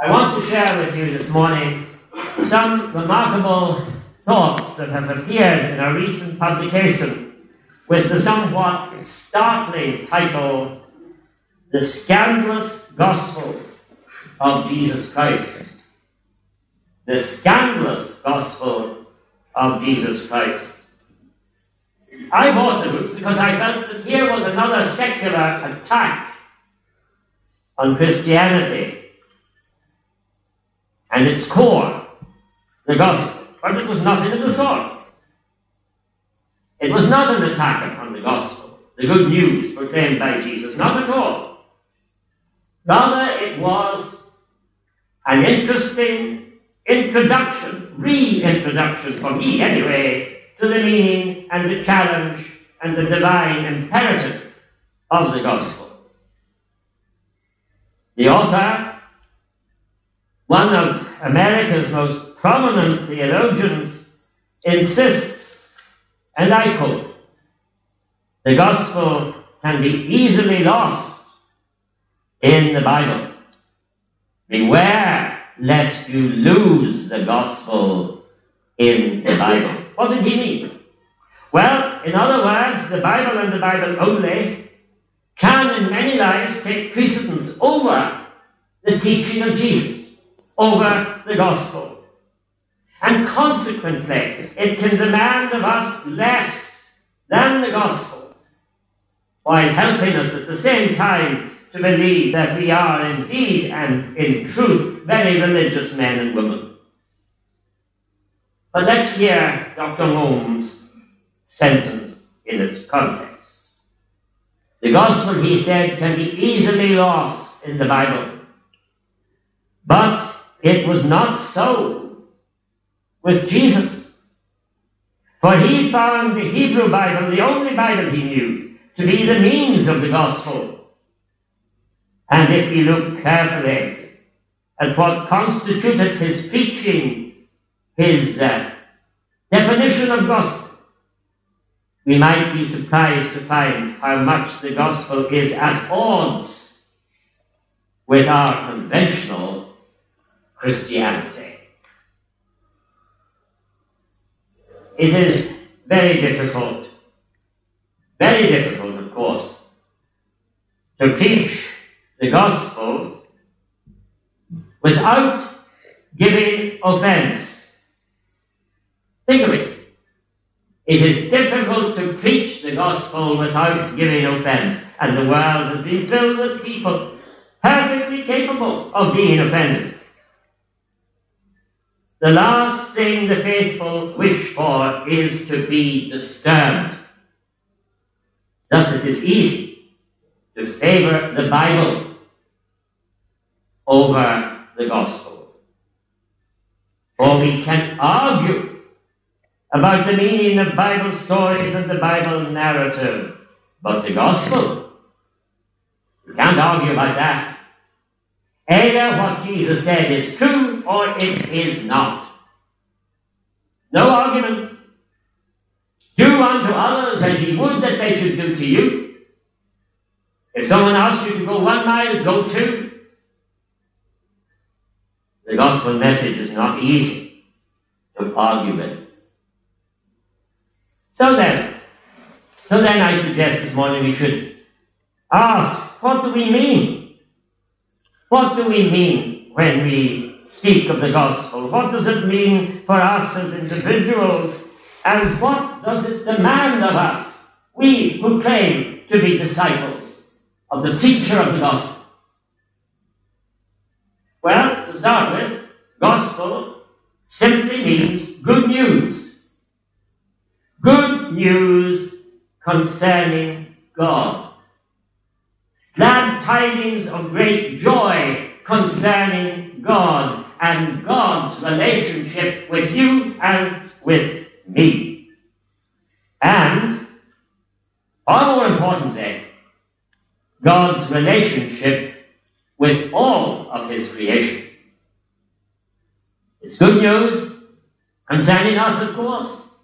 I want to share with you this morning some remarkable thoughts that have appeared in a recent publication with the somewhat startling title, The Scandalous Gospel of Jesus Christ. The Scandalous Gospel of Jesus Christ. I bought the book because I felt that here was another secular attack on Christianity and its core, the gospel. But it was nothing of the sort. It was not an attack upon the gospel, the good news proclaimed by Jesus, not at all. Rather, it was an interesting introduction, reintroduction for me anyway, to the meaning and the challenge and the divine imperative of the gospel. The author, one of America's most prominent theologians, insists, and I quote, the gospel can be easily lost in the Bible. Beware lest you lose the gospel in the Bible. What did he mean? Well, in other words, the Bible and the Bible only can in many lives take precedence over the teaching of Jesus, over the gospel. And consequently, it can demand of us less than the gospel, while helping us at the same time to believe that we are indeed and in truth very religious men and women. But let's hear Dr. Gomes' sentence in its context. The gospel, he said, can be easily lost in the Bible. But it was not so with Jesus. For he found the Hebrew Bible, the only Bible he knew, to be the means of the gospel. And if you look carefully at what constituted his preaching, his uh, definition of gospel, we might be surprised to find how much the gospel is at odds with our conventional Christianity. It is very difficult, very difficult, of course, to preach the gospel without giving offense. Think of it. It is difficult to preach the gospel without giving offense, and the world has been filled with people perfectly capable of being offended. The last thing the faithful wish for is to be disturbed. Thus, it is easy to favor the Bible over the gospel. For we can argue about the meaning of Bible stories and the Bible narrative, but the gospel, we can't argue about that. Either what Jesus said is true or it is not. No argument. Do unto others as ye would that they should do to you. If someone asks you to go one mile, go two. The gospel message is not easy to argue with. So then, so then I suggest this morning we should ask, what do we mean what do we mean when we speak of the gospel? What does it mean for us as individuals? And what does it demand of us, we who claim to be disciples of the teacher of the gospel? Well, to start with, gospel simply means good news. Good news concerning God glad tidings of great joy concerning God and God's relationship with you and with me. And, far more importantly, eh, God's relationship with all of His creation. It's good news concerning us, of course.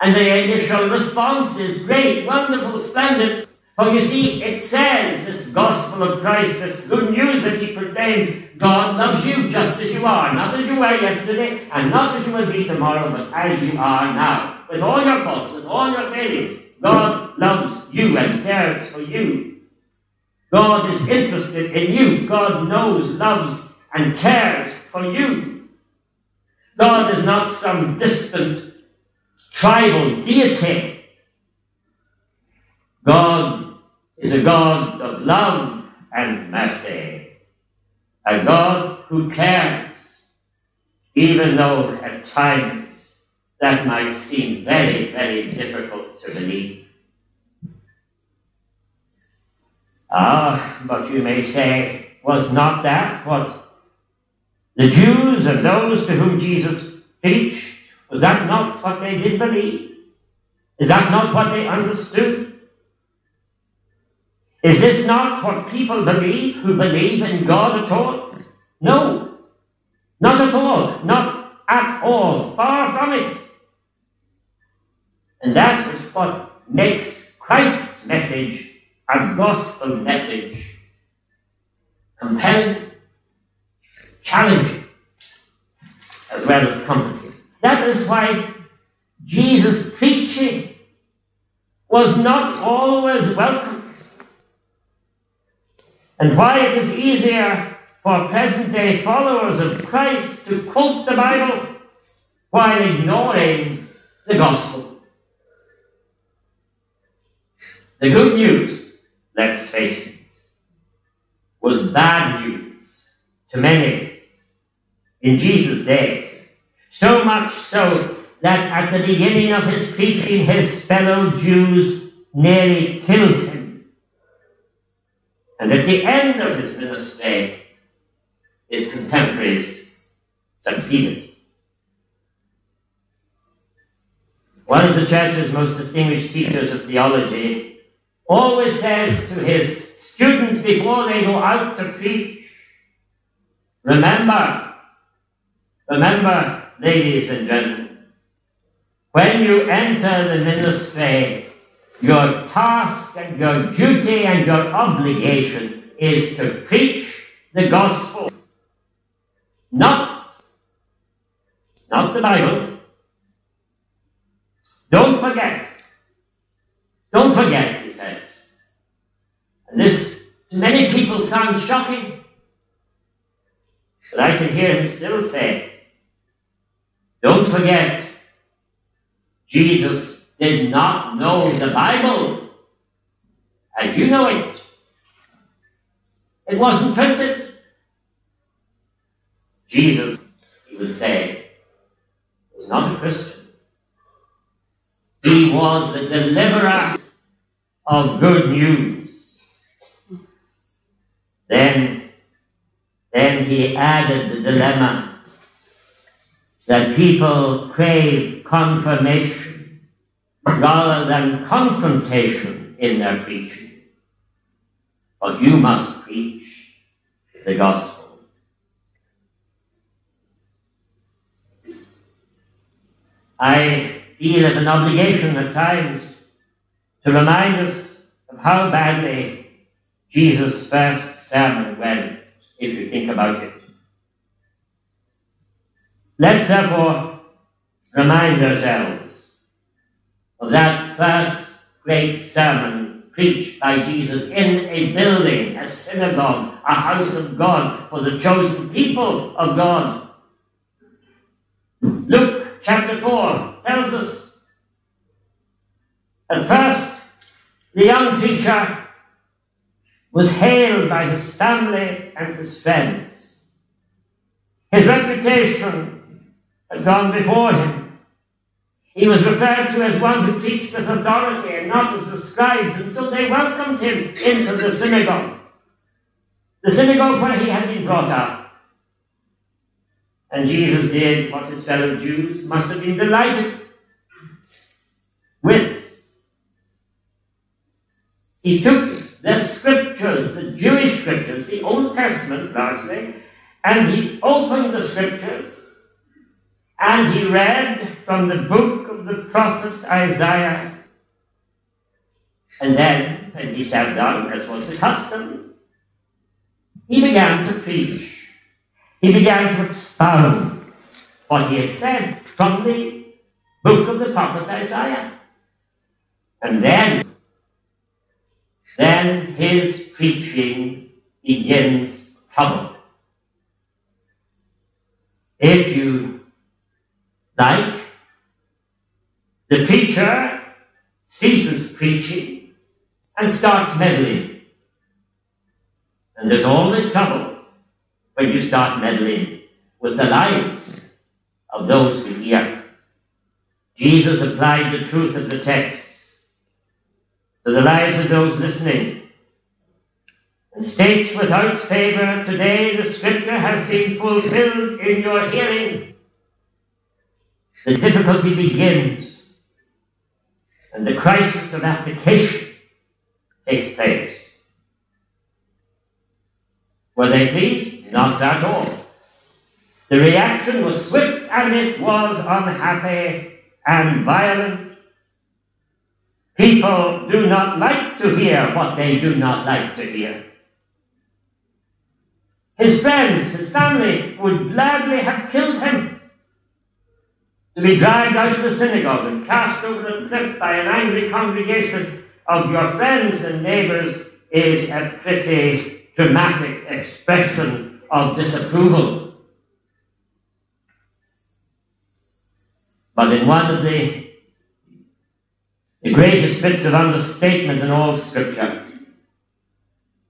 And the initial response is great, wonderful, splendid. For you see, it says, this gospel of Christ, this good news that he proclaimed, God loves you just as you are, not as you were yesterday, and not as you will be tomorrow, but as you are now. With all your faults, with all your failings, God loves you and cares for you. God is interested in you. God knows, loves, and cares for you. God is not some distant tribal deity. God is a God of love and mercy, a God who cares, even though at times that might seem very, very difficult to believe. Ah, but you may say, was not that what the Jews and those to whom Jesus preached, was that not what they did believe? Is that not what they understood? Is this not what people believe who believe in God at all? No, not at all, not at all, far from it. And that is what makes Christ's message a gospel message compelling, challenging, as well as comforting. That is why Jesus' preaching was not always welcome and why it is easier for present day followers of Christ to quote the Bible while ignoring the gospel. The good news, let's face it, was bad news to many in Jesus' day. So much so that at the beginning of his preaching, his fellow Jews nearly killed him. And at the end of his ministry, his contemporaries succeeded. One of the church's most distinguished teachers of theology always says to his students before they go out to preach, remember, remember, ladies and gentlemen, when you enter the ministry, your task and your duty and your obligation is to preach the gospel. Not, not the Bible. Don't forget. Don't forget, he says. And this to many people sounds shocking. But I can hear him still say, don't forget, Jesus did not know the Bible as you know it. It wasn't printed. Jesus, he would say, was not a Christian. He was the deliverer of good news. Then, then he added the dilemma that people crave confirmation rather than confrontation in their preaching. But you must preach the gospel. I feel it an obligation at times to remind us of how badly Jesus' first sermon went, if you think about it. Let's therefore remind ourselves of that first great sermon preached by Jesus in a building, a synagogue, a house of God for the chosen people of God. Luke chapter 4 tells us at first the young preacher was hailed by his family and his friends. His reputation had gone before him. He was referred to as one who preached with authority and not as the scribes, and so they welcomed him into the synagogue. The synagogue where he had been brought up. And Jesus did what his fellow Jews must have been delighted with. He took the scriptures, the Jewish scriptures, the Old Testament largely, and he opened the scriptures and he read from the book of the prophet Isaiah. And then, when he sat down, as was the custom, he began to preach. He began to expound what he had said from the book of the prophet Isaiah. And then, then his preaching begins trouble. If you like, the preacher ceases preaching and starts meddling. And there's always trouble when you start meddling with the lives of those who hear. Jesus applied the truth of the texts to the lives of those listening and states without favour, Today the scripture has been fulfilled in your hearing. The difficulty begins and the crisis of application takes place. Were they pleased? Not at all. The reaction was swift and it was unhappy and violent. People do not like to hear what they do not like to hear. His friends, his family would gladly have killed him. To be dragged out of the synagogue and cast over a cliff by an angry congregation of your friends and neighbours is a pretty dramatic expression of disapproval. But in one of the, the greatest bits of understatement in all Scripture,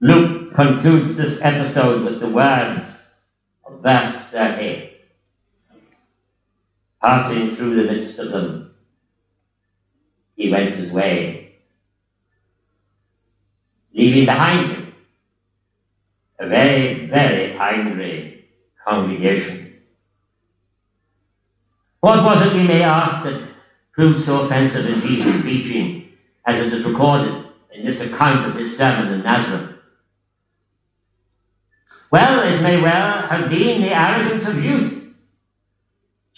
Luke concludes this episode with the words of verse 30 passing through the midst of them, he went his way, leaving behind him a very, very angry congregation. What was it, we may ask, that proved so offensive in Jesus' preaching as it is recorded in this account of his sermon in Nazareth? Well, it may well have been the arrogance of youth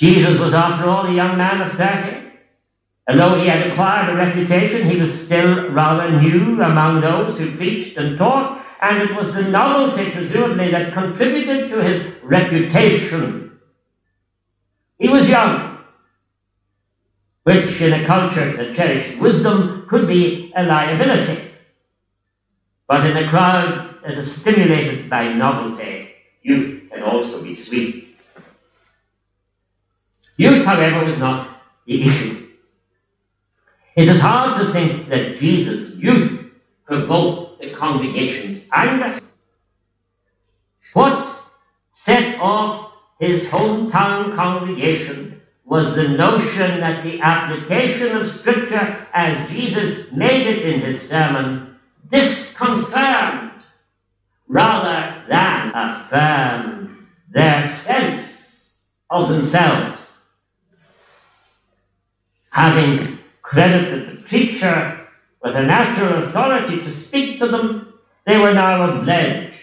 Jesus was, after all, a young man of 30. Although he had acquired a reputation, he was still rather new among those who preached and taught, and it was the novelty, presumably, that contributed to his reputation. He was young, which in a culture that cherished wisdom could be a liability. But in a crowd that is stimulated by novelty, youth can also be sweet. Youth, however, was not the issue. It is hard to think that Jesus' youth provoked the congregation's anger. What set off his hometown congregation was the notion that the application of Scripture as Jesus made it in his sermon disconfirmed rather than affirmed their sense of themselves having credited the preacher with a natural authority to speak to them, they were now obliged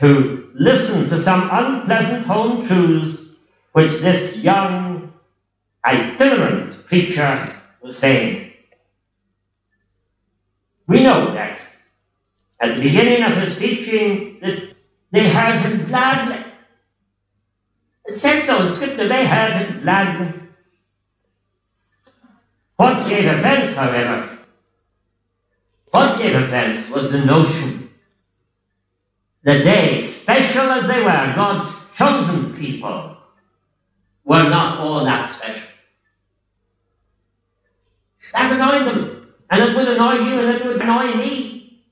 to listen to some unpleasant home truths which this young itinerant preacher was saying. We know that at the beginning of his preaching that they heard him gladly. It says so in Scripture, they heard him gladly. What gave offense, however, what gave offense was the notion that they, special as they were, God's chosen people, were not all that special. That annoyed them, and it would annoy you, and it would annoy me.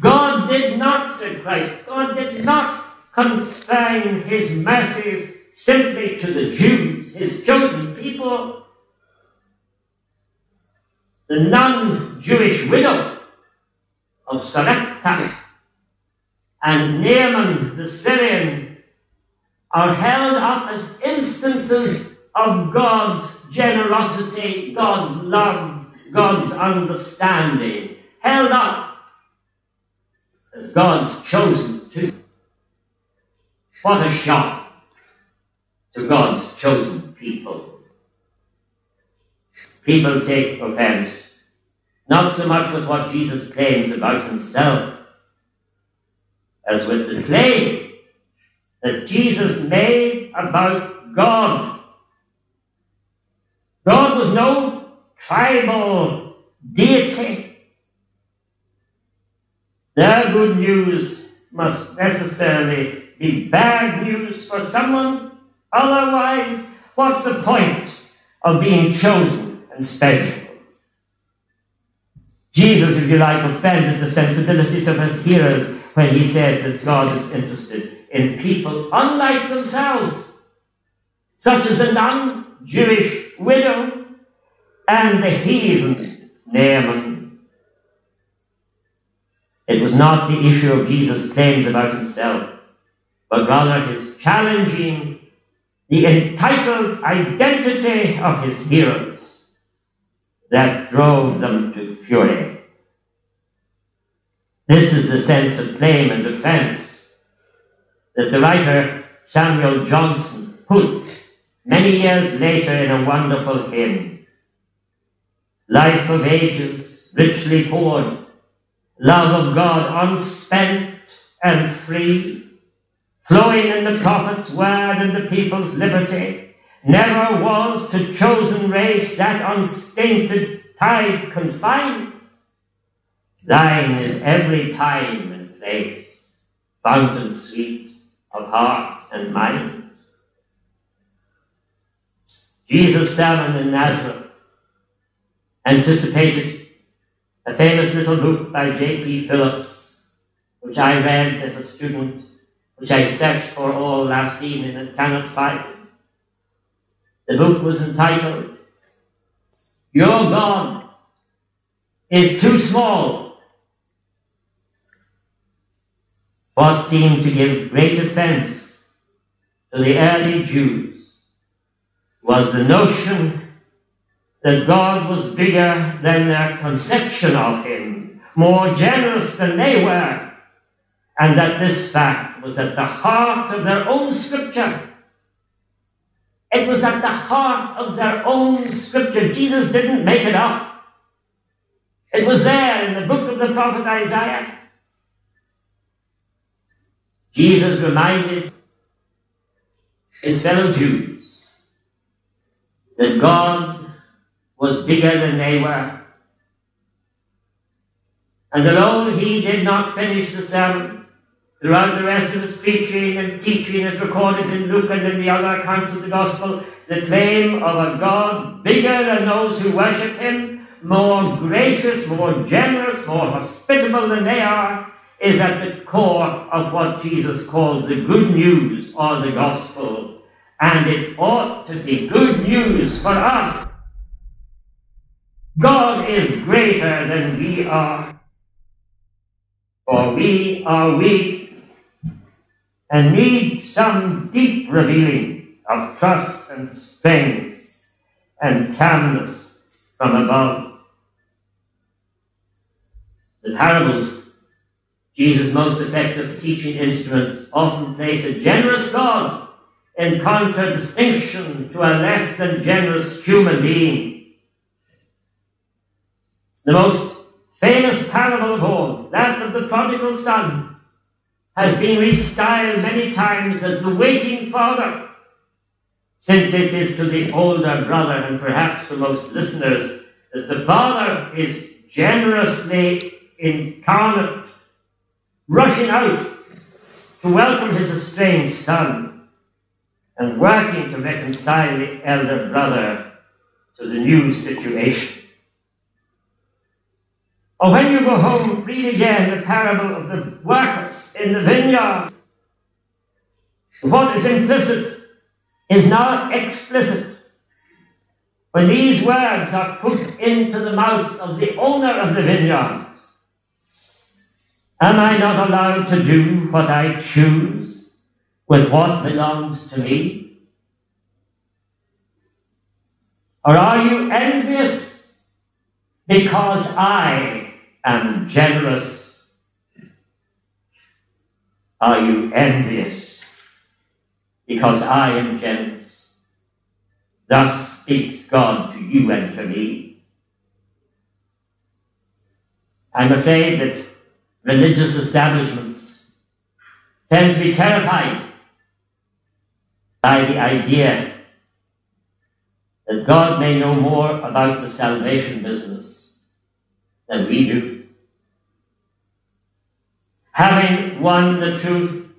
God did not, said Christ, God did not confine his mercies simply to the Jews, his chosen people the non-Jewish widow of Sarepta and Naaman the Syrian are held up as instances of God's generosity, God's love, God's understanding, held up as God's chosen too. What a shock to God's chosen people. People take offense not so much with what Jesus claims about himself as with the claim that Jesus made about God. God was no tribal deity. Their good news must necessarily be bad news for someone. Otherwise, what's the point of being chosen and special? Jesus, if you like, offended the sensibilities of his hearers when he says that God is interested in people unlike themselves, such as the non Jewish widow and the heathen Naaman. It was not the issue of Jesus' claims about himself, but rather his challenging the entitled identity of his hearers that drove them to fury. This is the sense of claim and defense that the writer Samuel Johnson put many years later in a wonderful hymn. Life of ages, richly poured, love of God unspent and free, flowing in the prophet's word and the people's liberty, never was to chosen race that unstainted tide confined Thine is every time and place, fountain sweet of heart and mind. Jesus' sermon in Nazareth anticipated a famous little book by J.B. Phillips, which I read as a student, which I searched for all last evening and cannot find. The book was entitled, Your God is too small What seemed to give great offense to the early Jews was the notion that God was bigger than their conception of Him, more generous than they were, and that this fact was at the heart of their own scripture. It was at the heart of their own scripture. Jesus didn't make it up. It was there in the book of the prophet Isaiah. Jesus reminded his fellow Jews that God was bigger than they were. And although he did not finish the sermon, throughout the rest of his preaching and teaching, as recorded in Luke and in the other accounts of the Gospel, the claim of a God bigger than those who worship him, more gracious, more generous, more hospitable than they are, is at the core of what Jesus calls the good news or the gospel. And it ought to be good news for us. God is greater than we are. For we are weak and need some deep revealing of trust and strength and calmness from above. The parables Jesus' most effective teaching instruments often place a generous God in contradistinction to a less than generous human being. The most famous parable of all, that of the prodigal son, has been restyled many times as the waiting father, since it is to the older brother and perhaps to most listeners that the father is generously incarnate rushing out to welcome his estranged son and working to reconcile the elder brother to the new situation. Or when you go home, read again the parable of the workers in the vineyard. What is implicit is now explicit. When these words are put into the mouth of the owner of the vineyard, Am I not allowed to do what I choose with what belongs to me? Or are you envious because I am generous? Are you envious because I am generous? Thus speaks God to you and to me. I'm afraid that religious establishments tend to be terrified by the idea that God may know more about the salvation business than we do. Having won the truth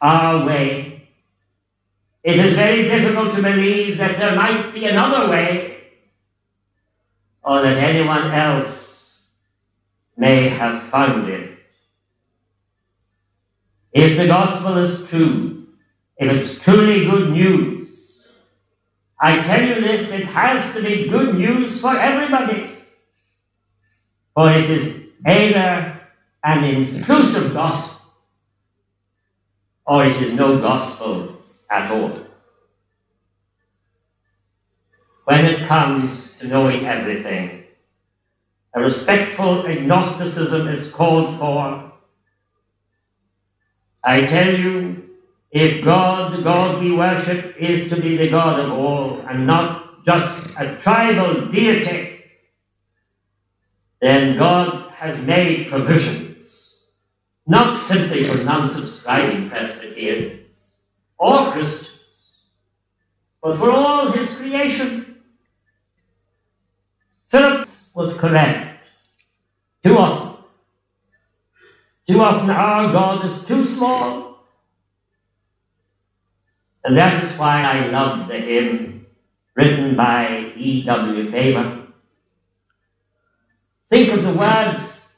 our way, it is very difficult to believe that there might be another way or that anyone else may have found it. If the gospel is true, if it's truly good news, I tell you this, it has to be good news for everybody. For it is either an inclusive gospel or it is no gospel at all. When it comes to knowing everything, a respectful agnosticism is called for. I tell you, if God, the God we worship, is to be the God of all and not just a tribal deity, then God has made provisions, not simply for non subscribing Presbyterians or Christians, but for all his creation. Philip was correct. Too often. Too often our God is too small and that is why I love the hymn written by F.W. Faber. Think of the words.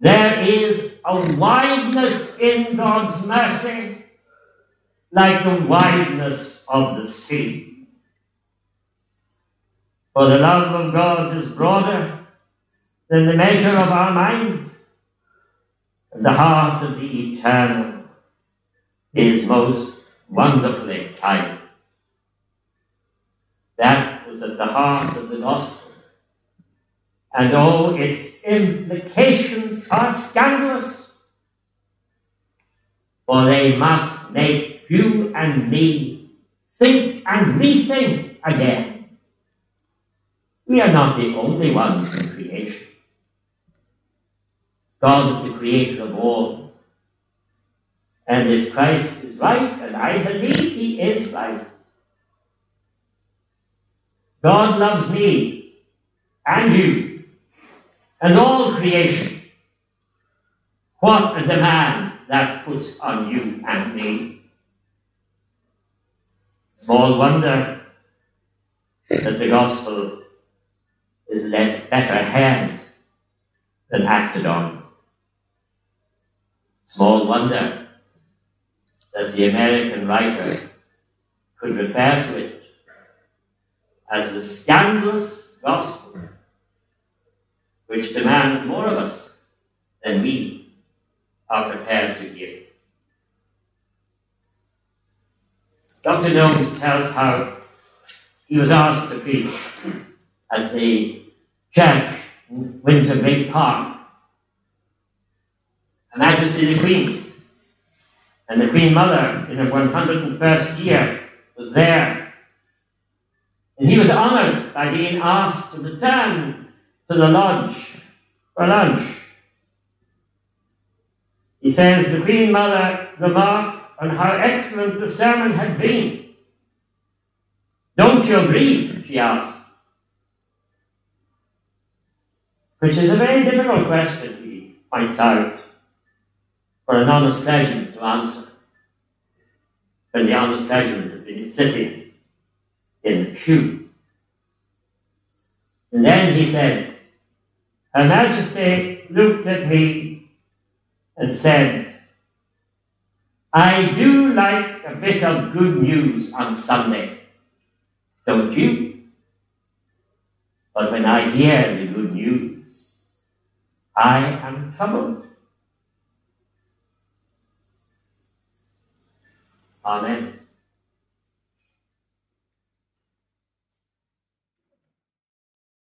There is a wideness in God's mercy like the wideness of the sea. For the love of God is broader than the measure of our mind, and the heart of the eternal is most wonderfully kind. That was at the heart of the gospel. And all its implications are scandalous, for they must make you and me think and rethink again. We are not the only ones in creation. God is the creator of all. And if Christ is right, and I believe he is right, God loves me and you and all creation. What a demand that puts on you and me. Small wonder that the gospel is left better hand than acted on. Small wonder that the American writer could refer to it as the scandalous gospel, which demands more of us than we are prepared to give. Dr. Gomes tells how he was asked to preach at the church in Windsor Great Park. Her Majesty the Queen and the Queen Mother in her 101st year was there. And he was honored by being asked to return to the lodge for lunch. He says the Queen Mother remarked on how excellent the sermon had been. Don't you agree? she asked. Which is a very difficult question, he points out for an honest clergyman to answer when the honest clergyman has been sitting in the pew. And then he said, Her Majesty looked at me and said, I do like a bit of good news on Sunday, don't you? But when I hear the good news, I am troubled. Amen.